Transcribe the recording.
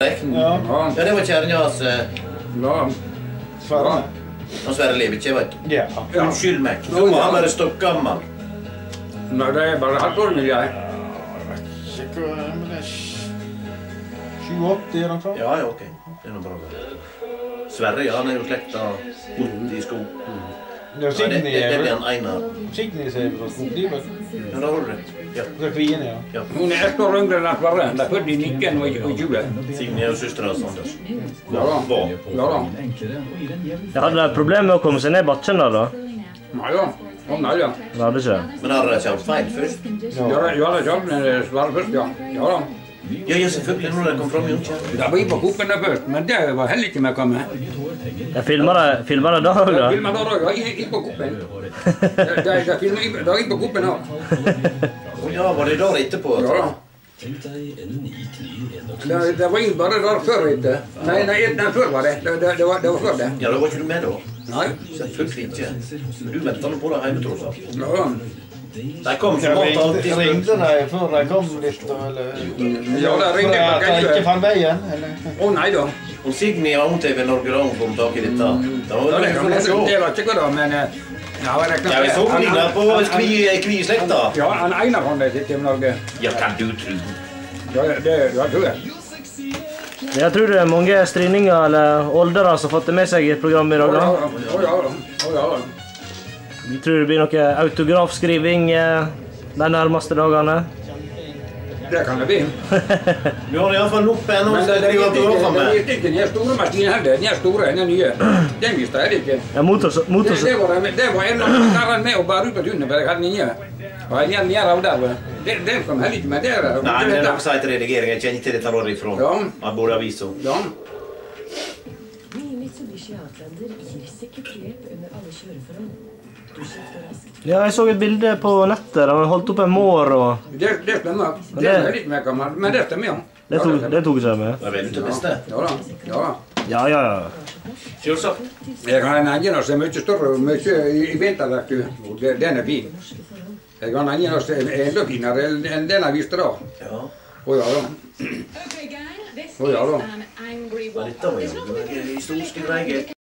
Ja. Ja, det var kjerringa hans. eh. Sverre. Han Sverre lever ikke, vet du. Ja. Unnskyld meg. Nå må han være stokkgammal. Nei, det er bare jeg. Hva- men det er 87 eller noe sånt. Ja, ja, ok. Det er noe bra. Sverre, ja, han er jo slekta borti skog. Ja, Ja, det, det, Signy det er blir han Einar. Signy ser fra Skogdivet. Ja, da har du det. Ja. Kvien, ja. ja. Hun er ett år yngre enn Sverre. De er født i 19 og i 20. Signe er søstera hans, Anders. Ja da. Ja da. Jeg hadde de problem med å komme seg ned bakkene, da. Ja da. Å nei da. Jeg hadde ikke. Men har de kjørt feil først? Ja, ja, det kjørte med Sverre først, ja. Ja da. Ja, ja, selvfølgelig. Når de kom fram i Unkjær. Det var jeg på Kopen der først, men det var heller ikke med å komme. Jeg filma det, det da òg, da. det da òg, ja. på Kopen. Det- det- det jeg- på Kopen òg. Å ja, var det der etterpå? Ja da. Det, det var ikke bare der før Ikke. Nei, nei, nei, før var det. Det, det, det, var, det var før det. Ja, da var ikke du med da? Nei. Selvfølgelig ikke. Men du venta nå på det hjemme, tross alt. Ja da. De kom Jeg som måte alltid. ringte de før de kom dit, eller Ja, For ringte at de ikke på fant veien? Eller? Å nei da. Og Signy har hun TV Norge da hun kom tak i dette. Det Ja, var ikke det for men eh, ja, vi så ligna på kvislekta. Ja, han ene det sitter i Norge. Ja, kan du tro. Ja, det, tror jeg. Jeg tror det er mange strinninger eller oldere som har fått det med seg i et program i dag. ja, å ja, å ja. Jeg tror det blir noe autografskriving eh, de nærmeste dagene. Det kan det bli. Du har iallfall loppe ennå. Men den det, det, det, det, det, den store maskinen her, den er store, den er nye. Den visste jeg ikke. Ja, motors, Det, motors, det, var, det var en av de der med å bære ut av tunet, for jeg hadde den inne. Og jeg hadde den av der. Det, det kom heller ikke med det. der. Nei, men det er noe sagt til redigering. Jeg kjenner ikke dette rådet ifra. Ja. Av både aviser. Ja. Ny Mitsubishi Outlander gir sikkert hjelp under alle kjøreforhold. Ja, jeg så et bilde på nettet der han holdt opp en mår og Det, det stemmer. Det det- er litt mer gammel, men det stemmer, ja. Det tok, det tok seg med. Det er det beste. Ja da. Ja da. Ja, ja, ja. Selvsagt. Jeg har en engine som er mye større og mye i, du. Den er fin. Jeg har en engine som er enda finere enn den jeg viste da. Ja. Å ja da. Å Ja, da. dette var jo historiske greier.